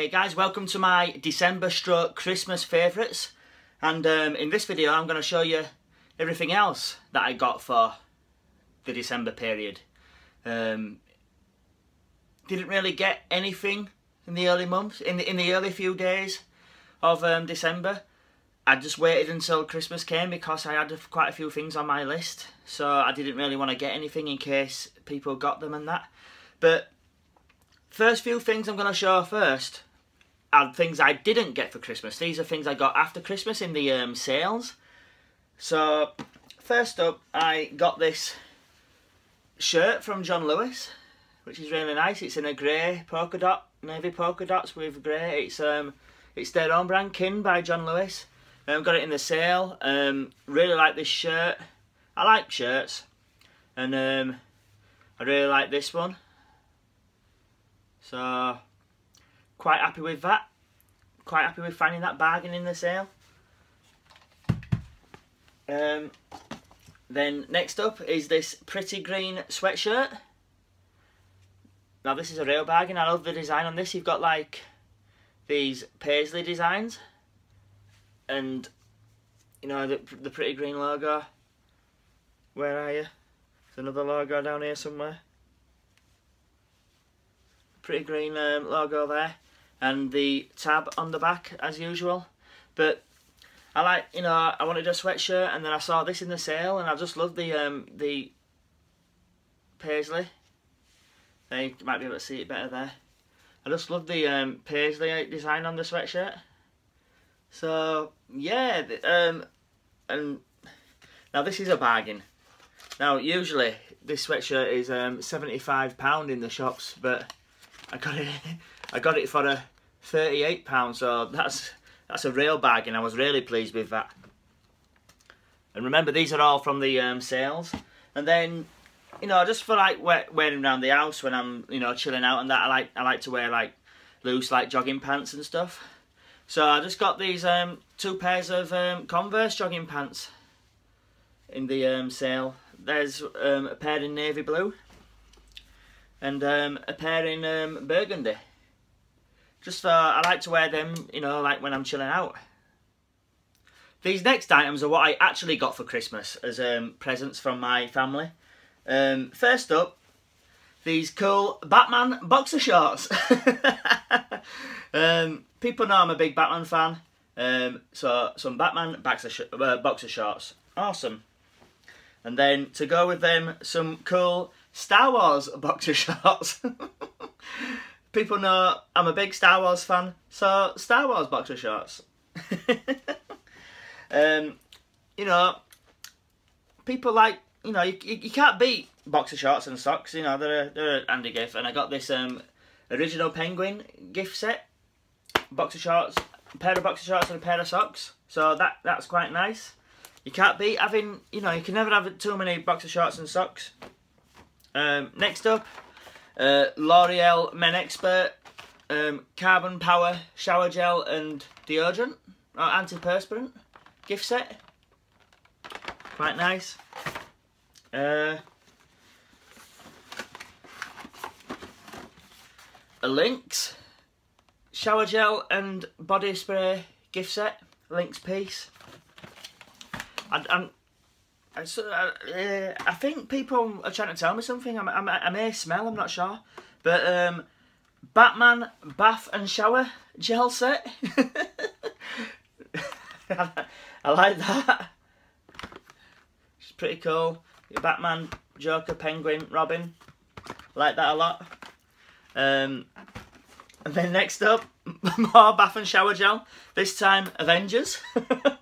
Hey guys, welcome to my December stroke Christmas favourites. And um, in this video I'm going to show you everything else that I got for the December period. Um, didn't really get anything in the early months, in the, in the early few days of um, December. I just waited until Christmas came because I had quite a few things on my list. So I didn't really want to get anything in case people got them and that. But First few things I'm going to show first are things I didn't get for Christmas. These are things I got after Christmas in the um, sales. So, first up, I got this shirt from John Lewis, which is really nice. It's in a grey polka dot, navy polka dots with grey. It's um, it's their own brand, Kin by John Lewis. Um, got it in the sale. Um, really like this shirt. I like shirts, and um, I really like this one. So, quite happy with that. Quite happy with finding that bargain in the sale. Um, then next up is this pretty green sweatshirt. Now this is a real bargain. I love the design on this. You've got like these paisley designs and you know the, the pretty green logo. Where are you? There's another logo down here somewhere pretty green um, logo there and the tab on the back as usual. But I like you know I wanted a sweatshirt and then I saw this in the sale and I just love the um, the paisley. They might be able to see it better there. I just love the um, paisley design on the sweatshirt. So yeah um, and now this is a bargain. Now usually this sweatshirt is um, £75 in the shops but I got it. I got it for a thirty-eight pound. So that's that's a real bargain. I was really pleased with that. And remember, these are all from the um, sales. And then, you know, just for like wearing around the house when I'm, you know, chilling out and that, I like I like to wear like loose like jogging pants and stuff. So I just got these um, two pairs of um, Converse jogging pants in the um, sale. There's um, a pair in navy blue and um, a pair in um, burgundy. Just uh, I like to wear them, you know, like when I'm chilling out. These next items are what I actually got for Christmas as um, presents from my family. Um, first up, these cool Batman boxer shorts. um, people know I'm a big Batman fan, um, so some Batman boxer, sh uh, boxer shorts. Awesome. And then to go with them, some cool Star Wars boxer shorts. People know I'm a big Star Wars fan, so Star Wars boxer shorts. um, you know, people like, you know, you, you can't beat boxer shorts and socks, you know, they're a, they're a handy gift. And I got this um, original Penguin gift set, boxer shorts, pair of boxer shorts and a pair of socks. So that that's quite nice. You can't beat having, you know, you can never have too many boxer shorts and socks. Um, next up, uh, L'Oreal Men Expert um, Carbon Power Shower Gel and Deodorant, or antiperspirant gift set. Quite nice. Uh, a Lynx shower gel and body spray gift set. Lynx Peace. And, and I, uh, I think people are trying to tell me something. I, I, I may smell, I'm not sure. But um, Batman bath and shower gel set. I like that. It's pretty cool. Batman, Joker, Penguin, Robin. Like that a lot. Um, and then next up, more bath and shower gel. This time, Avengers.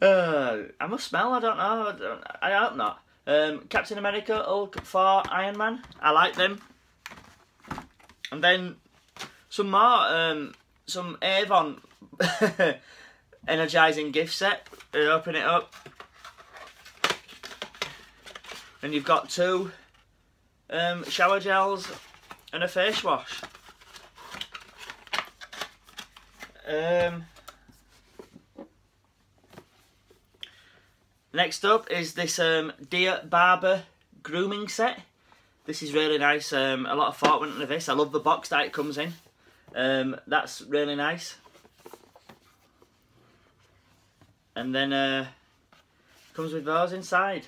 Uh, I must smell. I don't know. I, don't, I hope not. Um, Captain America, Hulk, Thor, Iron Man. I like them. And then some more. Um, some Avon energizing gift set. open it up. And you've got two um, shower gels and a face wash. Um, Next up is this um, Dear Barber grooming set. This is really nice. Um, a lot of thought went into this. I love the box that it comes in. Um, that's really nice. And then uh, comes with those inside.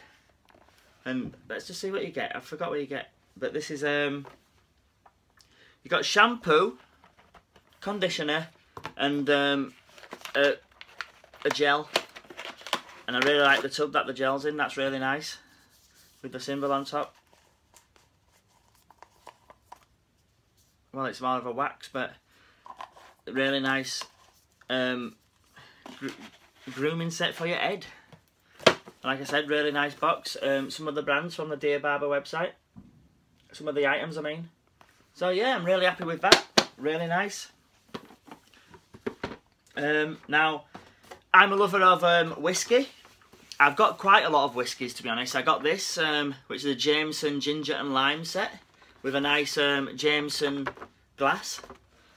And let's just see what you get. I forgot what you get. But this is um you got shampoo, conditioner, and um a, a gel. And I really like the tub that the gel's in, that's really nice. With the symbol on top. Well it's more of a wax but really nice um, gr grooming set for your head like I said, really nice box. Um, some of the brands from the Dear Barber website. Some of the items, I mean. So yeah, I'm really happy with that. Really nice. Um, now, I'm a lover of um, whiskey. I've got quite a lot of whiskies, to be honest. I got this, um, which is a Jameson Ginger and Lime set. With a nice um, Jameson glass.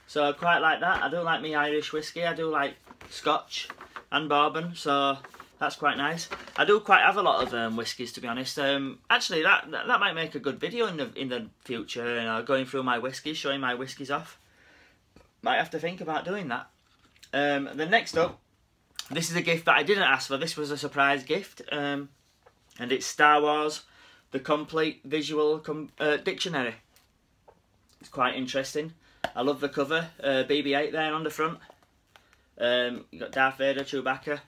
So I quite like that. I do like me Irish whiskey. I do like Scotch and bourbon. So that's quite nice. I do quite have a lot of um, whiskies, to be honest. Um, actually, that, that, that might make a good video in the in the future. You know, going through my whiskies, showing my whiskies off. Might have to think about doing that. Um, next up, this is a gift that I didn't ask for. This was a surprise gift, um, and it's Star Wars: The Complete Visual Com uh, Dictionary. It's quite interesting. I love the cover. Uh, BB-8 there on the front. Um, you got Darth Vader, Chewbacca,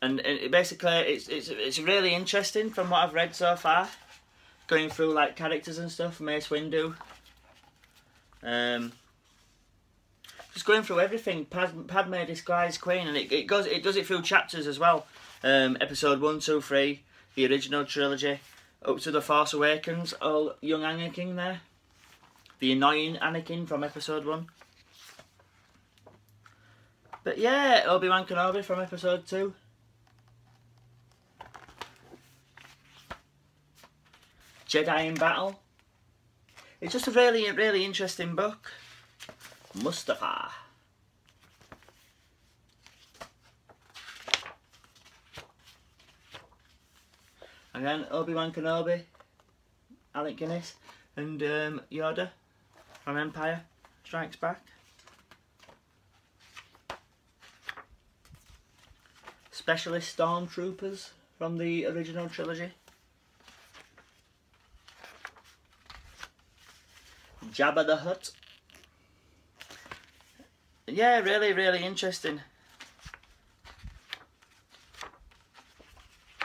and it basically it's it's it's really interesting from what I've read so far, going through like characters and stuff. Mace Windu. Um, just going through everything. Pad, Padme disguised Queen, and it, it goes it does it through chapters as well. Um, episode one, two, three, the original trilogy, up to the Force Awakens. All young Anakin there, the annoying Anakin from episode one. But yeah, Obi Wan Kenobi from episode two. Jedi in Battle. It's just a really, really interesting book. Mustafar. Again, Obi-Wan Kenobi, Alec Guinness, and um, Yoda from Empire Strikes Back. Specialist Stormtroopers from the original trilogy. Jabba the Hutt. Yeah, really, really interesting.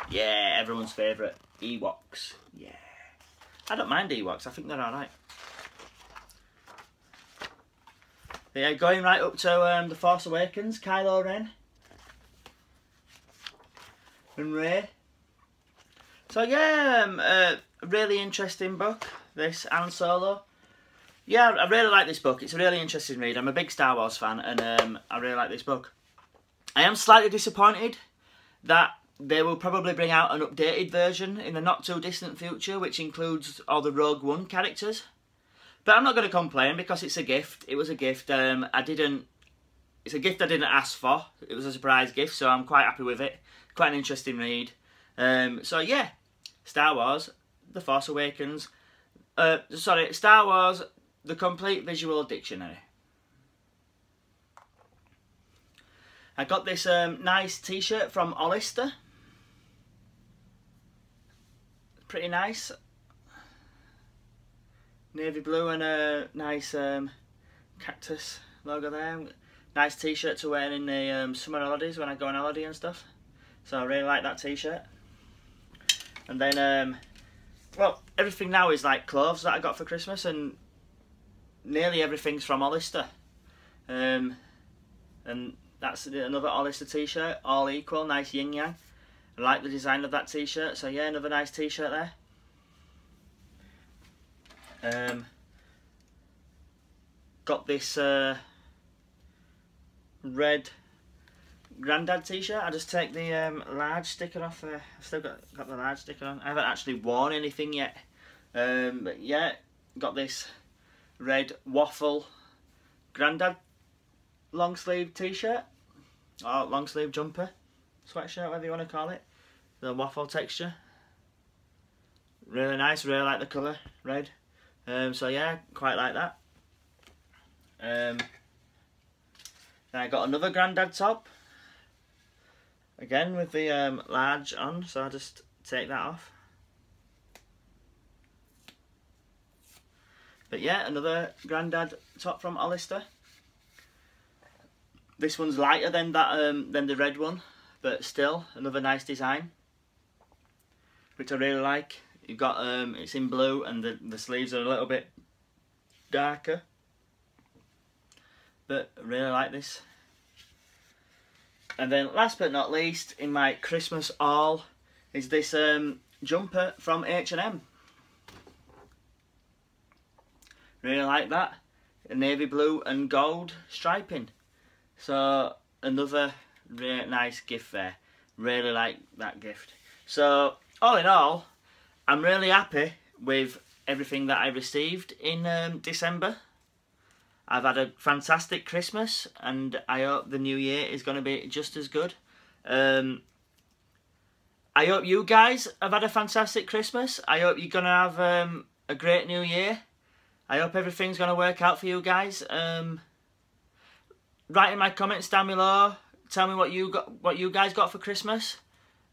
Yeah, everyone's favourite. Ewoks. Yeah. I don't mind Ewoks, I think they're alright. Yeah, going right up to um, The Force Awakens, Kylo Ren. And Rey. So yeah, um, uh, really interesting book, this Han Solo. Yeah, I really like this book. It's a really interesting read. I'm a big Star Wars fan, and um, I really like this book. I am slightly disappointed that they will probably bring out an updated version in the not too distant future, which includes all the Rogue One characters. But I'm not going to complain because it's a gift. It was a gift. Um, I didn't. It's a gift I didn't ask for. It was a surprise gift, so I'm quite happy with it. Quite an interesting read. Um, so yeah, Star Wars: The Force Awakens. Uh, sorry, Star Wars: the Complete Visual Dictionary. I got this um, nice t-shirt from Hollister. Pretty nice. Navy blue and a nice um, cactus logo there. Nice t-shirt to wear in the um, summer holidays when I go on holiday and stuff. So I really like that t-shirt. And then, um, well, everything now is like clothes that I got for Christmas and nearly everything's from Hollister. Um, and that's another Hollister t-shirt, all equal, nice yin yang. I like the design of that t-shirt, so yeah, another nice t-shirt there. Um, got this uh, red Grandad t-shirt. I just take the um, large sticker off there. I've still got, got the large sticker on. I haven't actually worn anything yet. Um, but yeah, got this red waffle. Grandad long sleeve t-shirt. Or long sleeve jumper. Sweatshirt whatever you want to call it. The waffle texture. Really nice really like the colour. Red. Um, so yeah quite like that. Um, then I got another Grandad top. Again with the um, large on, so I'll just take that off. But yeah, another Grandad top from Hollister. This one's lighter than that um, than the red one, but still another nice design, which I really like. You've got um, it's in blue and the the sleeves are a little bit darker, but I really like this. And then last but not least, in my Christmas all, is this um, jumper from H&M. Really like that. Navy blue and gold striping. So another really nice gift there. Really like that gift. So all in all, I'm really happy with everything that I received in um, December. I've had a fantastic Christmas and I hope the new year is going to be just as good. Um, I hope you guys have had a fantastic Christmas. I hope you're going to have um, a great new year. I hope everything's going to work out for you guys. Um, write in my comments down below. Tell me what you got, what you guys got for Christmas.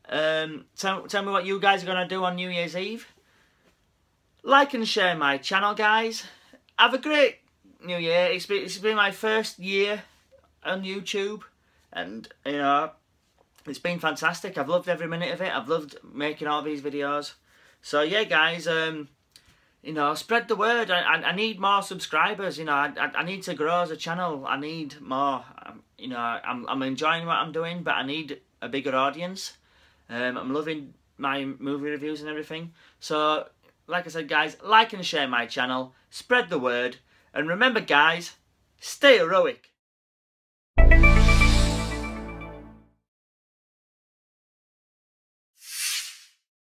Um, tell, tell me what you guys are going to do on New Year's Eve. Like and share my channel, guys. Have a great New Year. It's been, it's been my first year on YouTube. And, you know, it's been fantastic. I've loved every minute of it. I've loved making all these videos. So, yeah, guys, um, you know, spread the word. I, I, I need more subscribers. You know, I, I, I, need to grow as a channel. I need more. Um, you know, I'm, I'm enjoying what I'm doing, but I need a bigger audience. Um, I'm loving my movie reviews and everything. So, like I said, guys, like and share my channel. Spread the word. And remember, guys, stay heroic.